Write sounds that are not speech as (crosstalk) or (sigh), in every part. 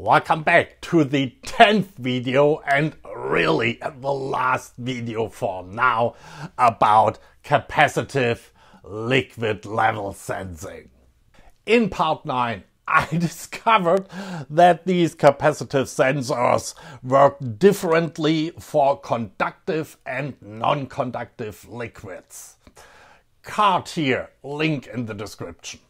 Welcome back to the 10th video and really the last video for now about capacitive liquid level sensing. In part 9 I (laughs) discovered that these capacitive sensors work differently for conductive and non-conductive liquids. Card here, link in the description.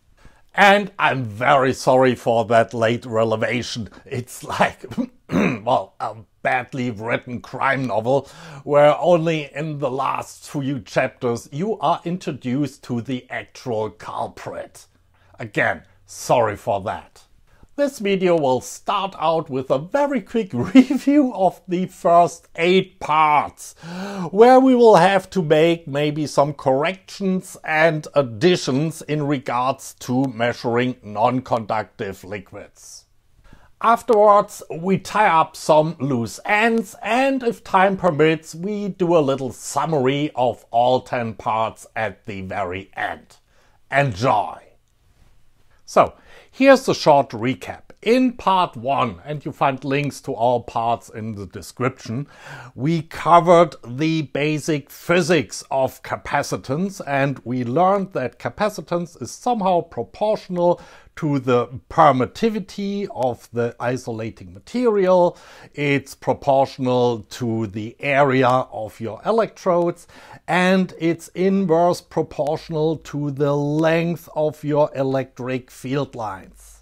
And I'm very sorry for that late revelation. It's (laughs) like, (clears throat) well, a badly written crime novel where only in the last few chapters you are introduced to the actual culprit. Again, sorry for that. This video will start out with a very quick (laughs) review of the first eight parts, where we will have to make maybe some corrections and additions in regards to measuring non-conductive liquids. Afterwards, we tie up some loose ends and if time permits, we do a little summary of all 10 parts at the very end. Enjoy! So, here's a short recap. In part one, and you find links to all parts in the description, we covered the basic physics of capacitance and we learned that capacitance is somehow proportional to the permittivity of the isolating material. It's proportional to the area of your electrodes and it's inverse proportional to the length of your electric field lines.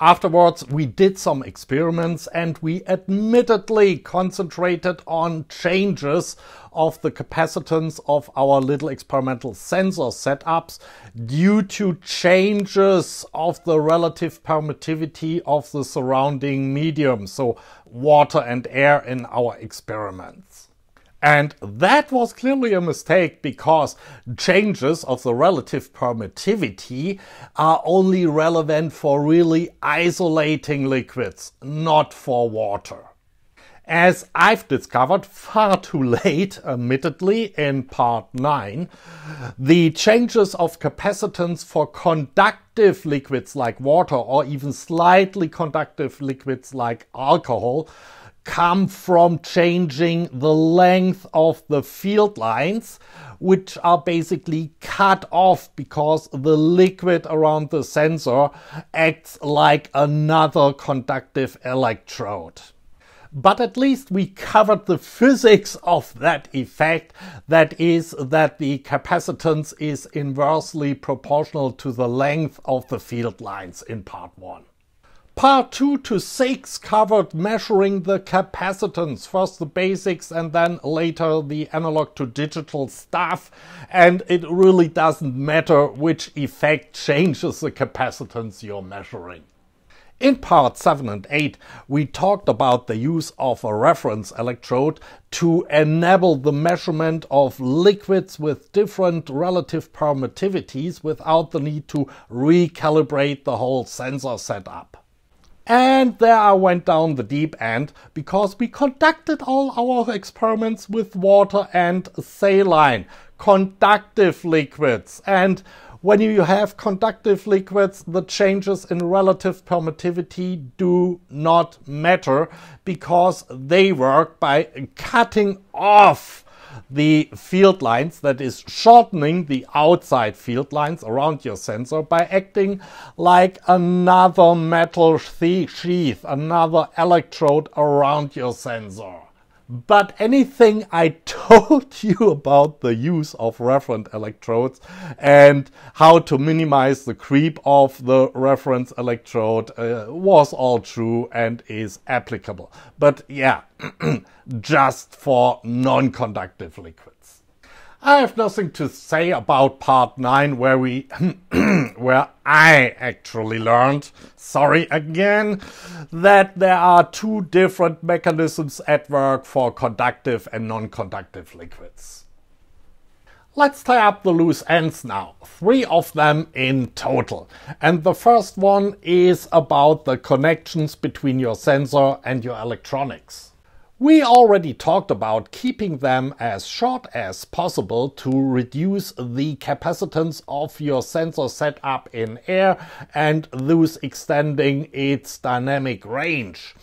Afterwards, we did some experiments and we admittedly concentrated on changes of the capacitance of our little experimental sensor setups due to changes of the relative permittivity of the surrounding medium, so water and air in our experiments. And that was clearly a mistake because changes of the relative permittivity are only relevant for really isolating liquids, not for water. As I've discovered far too late, admittedly, in part 9, the changes of capacitance for conductive liquids like water or even slightly conductive liquids like alcohol come from changing the length of the field lines, which are basically cut off because the liquid around the sensor acts like another conductive electrode. But at least we covered the physics of that effect. That is that the capacitance is inversely proportional to the length of the field lines in part one. Part 2 to 6 covered measuring the capacitance, first the basics and then later the analog to digital stuff. And it really doesn't matter which effect changes the capacitance you're measuring. In part 7 and 8, we talked about the use of a reference electrode to enable the measurement of liquids with different relative permittivities without the need to recalibrate the whole sensor setup. And there I went down the deep end because we conducted all our experiments with water and saline, conductive liquids. And when you have conductive liquids, the changes in relative permittivity do not matter because they work by cutting off the field lines, that is shortening the outside field lines around your sensor by acting like another metal sheath, another electrode around your sensor. But anything I (laughs) told you about the use of reference electrodes and how to minimize the creep of the reference electrode uh, was all true and is applicable. But yeah, (clears throat) just for non-conductive liquids. I have nothing to say about part 9 where we (clears throat) where I actually learned, sorry again, that there are two different mechanisms at work for conductive and non-conductive liquids. Let's tie up the loose ends now, three of them in total. And the first one is about the connections between your sensor and your electronics. We already talked about keeping them as short as possible to reduce the capacitance of your sensor setup in air and thus extending its dynamic range.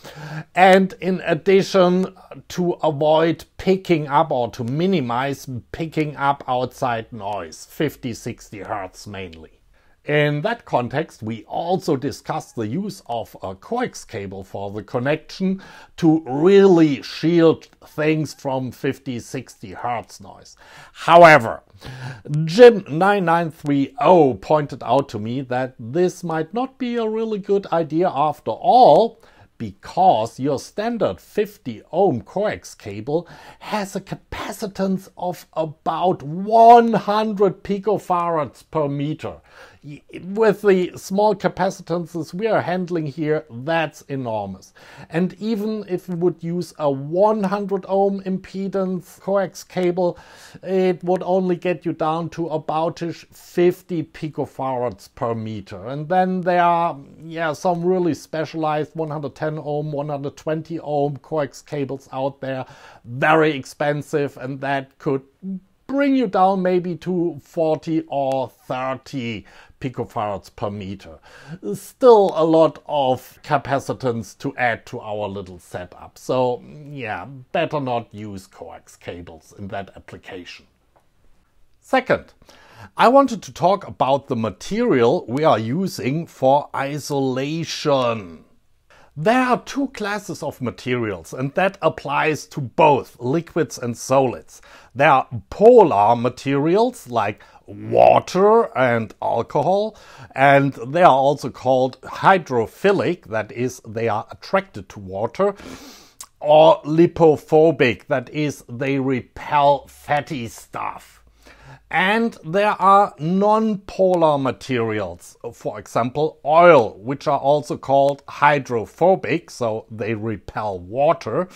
And in addition, to avoid picking up or to minimize picking up outside noise, 50 60 hertz mainly. In that context, we also discussed the use of a coax cable for the connection to really shield things from 50 60 hertz noise. However, Jim9930 pointed out to me that this might not be a really good idea after all because your standard 50 ohm coax cable has a capacitance of about 100 picofarads per meter with the small capacitances we are handling here, that's enormous. And even if we would use a 100 ohm impedance coax cable, it would only get you down to about 50 picofarads per meter. And then there are, yeah, some really specialized 110 ohm, 120 ohm coax cables out there, very expensive, and that could bring you down maybe to 40 or 30 picofarads per meter. Still a lot of capacitance to add to our little setup. So yeah, better not use coax cables in that application. Second, I wanted to talk about the material we are using for isolation. There are two classes of materials, and that applies to both liquids and solids. There are polar materials like water and alcohol, and they are also called hydrophilic, that is, they are attracted to water, or lipophobic, that is, they repel fatty stuff. And there are non-polar materials, for example, oil, which are also called hydrophobic, so they repel water,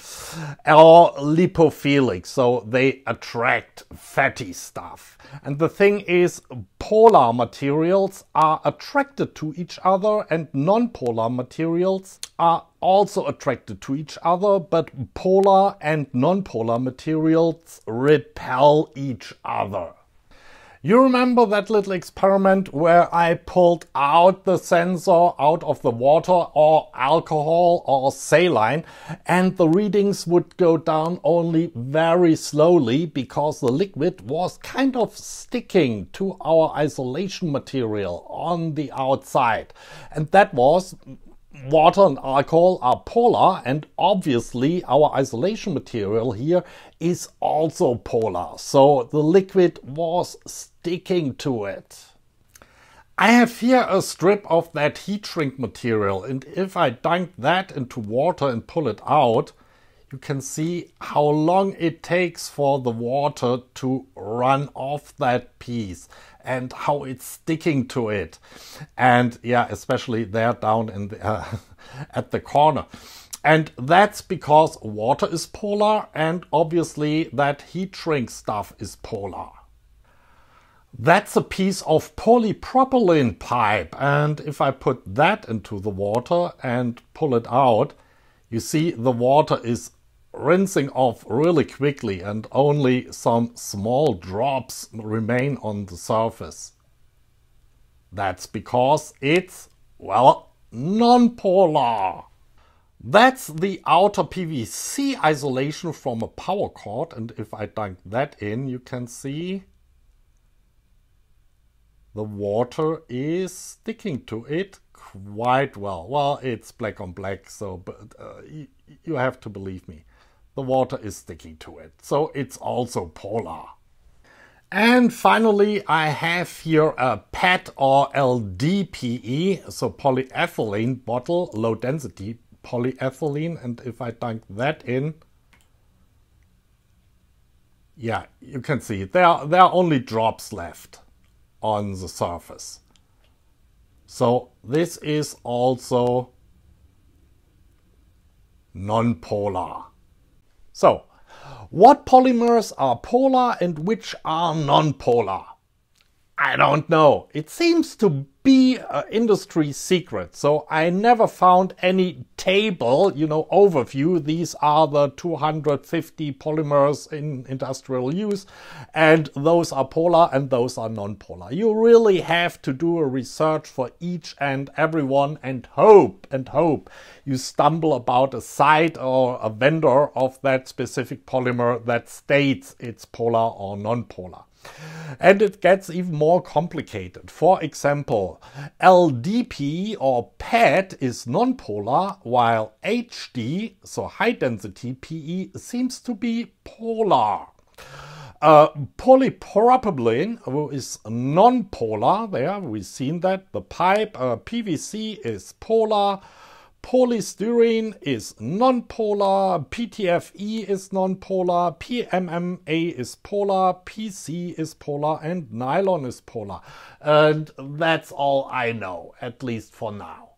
or lipophilic, so they attract fatty stuff. And the thing is, polar materials are attracted to each other and non-polar materials are also attracted to each other, but polar and non-polar materials repel each other. You remember that little experiment where I pulled out the sensor out of the water or alcohol or saline and the readings would go down only very slowly because the liquid was kind of sticking to our isolation material on the outside. And that was water and alcohol are polar and obviously our isolation material here is also polar. So the liquid was sticking to it. I have here a strip of that heat shrink material and if I dunk that into water and pull it out, you can see how long it takes for the water to run off that piece and how it's sticking to it. And yeah, especially there down in the, uh, (laughs) at the corner. And that's because water is polar and obviously that heat shrink stuff is polar. That's a piece of polypropylene pipe and if I put that into the water and pull it out, you see the water is rinsing off really quickly and only some small drops remain on the surface. That's because it's, well, non-polar. That's the outer PVC isolation from a power cord and if I dunk that in you can see the water is sticking to it quite well. Well, it's black on black, so but uh, you, you have to believe me the water is sticking to it. So it's also polar. And finally, I have here a PET or LDPE, so polyethylene bottle, low density polyethylene. And if I dunk that in, yeah, you can see there there are only drops left on the surface. So this is also non-polar. So, what polymers are polar and which are non-polar? I don't know. It seems to be an industry secret. So I never found any table, you know, overview. These are the 250 polymers in industrial use, and those are polar and those are non-polar. You really have to do a research for each and every one and hope and hope you stumble about a site or a vendor of that specific polymer that states it's polar or non-polar. And it gets even more complicated. For example, LDP or PET is nonpolar, while HD, so high density PE, seems to be polar. Uh, polypropylene is non-polar. There, we've seen that. The pipe uh, PVC is polar. Polystyrene is nonpolar, PTFE is nonpolar, PMMA is polar, PC is polar, and nylon is polar. And that's all I know, at least for now.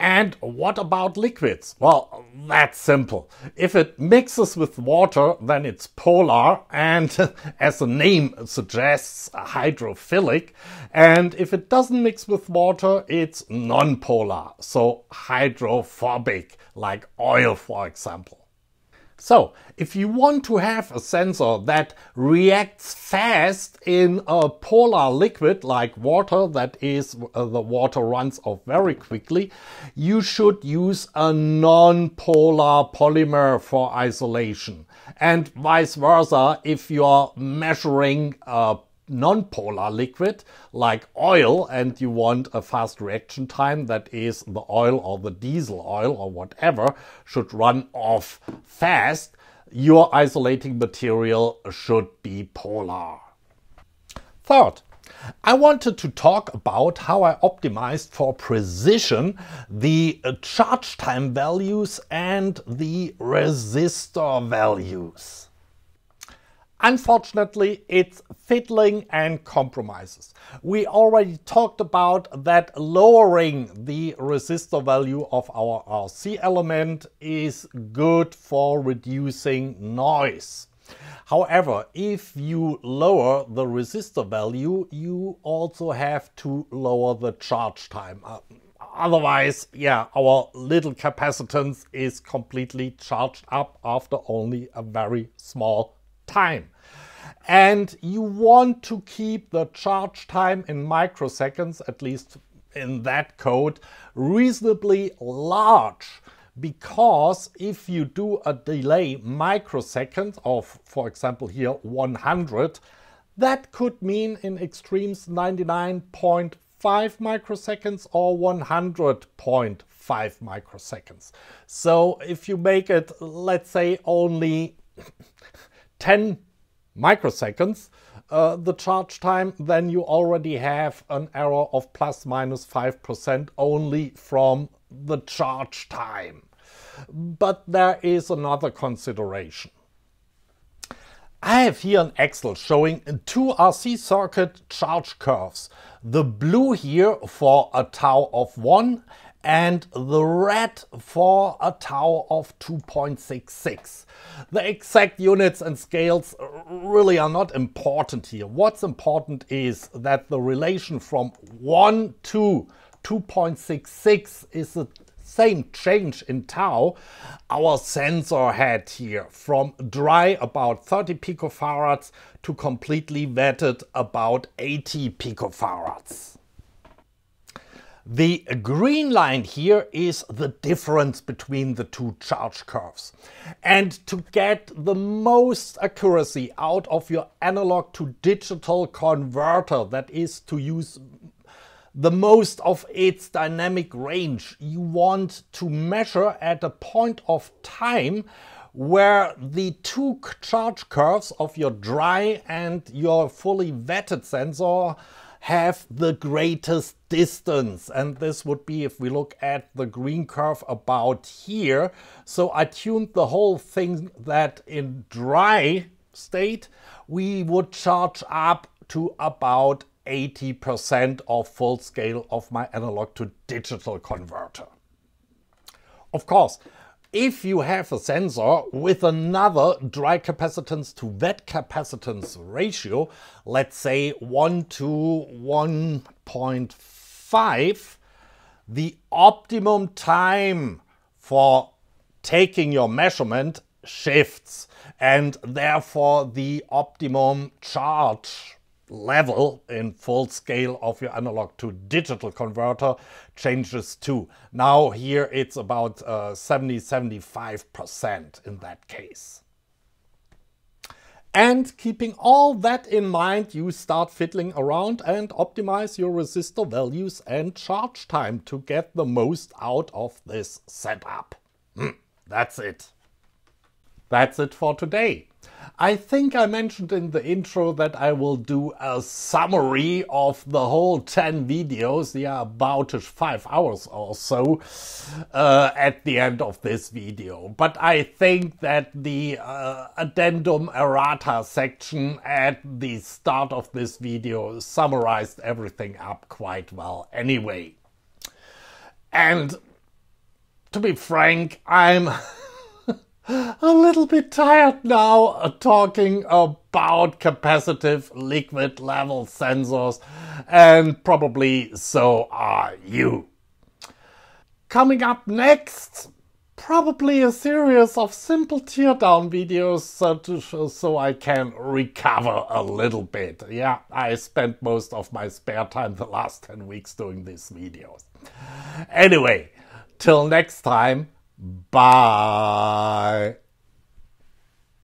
And what about liquids? Well, that's simple. If it mixes with water, then it's polar and, (laughs) as the name suggests, hydrophilic. And if it doesn't mix with water, it's non-polar, so hydrophobic, like oil, for example. So, if you want to have a sensor that reacts fast in a polar liquid like water, that is, uh, the water runs off very quickly, you should use a non-polar polymer for isolation. And vice versa, if you're measuring a non-polar liquid like oil and you want a fast reaction time that is the oil or the diesel oil or whatever should run off fast, your isolating material should be polar. Third, I wanted to talk about how I optimized for precision the uh, charge time values and the resistor values. Unfortunately, it's fiddling and compromises. We already talked about that lowering the resistor value of our RC element is good for reducing noise. However, if you lower the resistor value, you also have to lower the charge time. Uh, otherwise, yeah, our little capacitance is completely charged up after only a very small time. And you want to keep the charge time in microseconds, at least in that code, reasonably large because if you do a delay microseconds of, for example, here 100, that could mean in extremes 99.5 microseconds or 100.5 microseconds. So if you make it, let's say, only 10 microseconds, uh, the charge time, then you already have an error of plus minus 5% only from the charge time. But there is another consideration. I have here an Excel showing two RC circuit charge curves. The blue here for a tau of 1 and the red for a tau of 2.66. The exact units and scales really are not important here. What's important is that the relation from 1 to 2.66 is the same change in tau our sensor had here from dry about 30 picofarads to completely wetted about 80 picofarads. The green line here is the difference between the two charge curves. And to get the most accuracy out of your analog to digital converter, that is to use the most of its dynamic range, you want to measure at a point of time where the two charge curves of your dry and your fully wetted sensor have the greatest distance. And this would be if we look at the green curve about here. So I tuned the whole thing that in dry state, we would charge up to about 80% of full scale of my analog to digital converter. Of course, if you have a sensor with another dry capacitance to wet capacitance ratio, let's say 1 to 1.5, the optimum time for taking your measurement shifts and therefore the optimum charge level in full scale of your analog to digital converter changes too. Now here it's about uh, 70-75% in that case. And keeping all that in mind, you start fiddling around and optimize your resistor values and charge time to get the most out of this setup. Hmm, that's it. That's it for today. I think I mentioned in the intro that I will do a summary of the whole 10 videos, yeah, about 5 hours or so, uh, at the end of this video. But I think that the uh, addendum errata section at the start of this video summarized everything up quite well anyway. And to be frank, I'm (laughs) (gasps) a little bit tired now uh, talking about capacitive liquid level sensors, and probably so are you. Coming up next, probably a series of simple teardown videos so, to, so I can recover a little bit. Yeah, I spent most of my spare time the last 10 weeks doing these videos. Anyway, till next time, Bye.